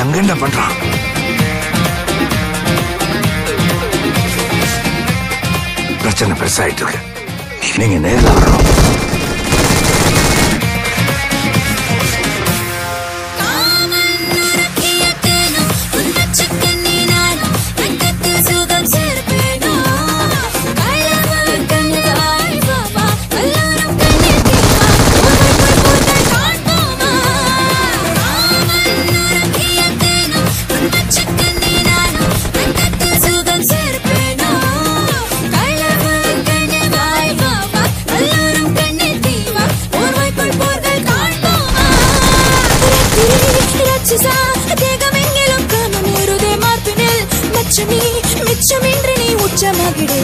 அங்க என்ன பண்றான்? பிரச்சனை பெருசாயிட்டு இருக்கு. நீங்க நேர்ல வரணும் மச்சமி மிச்சமின்றி நீ உச்சமாகிடு.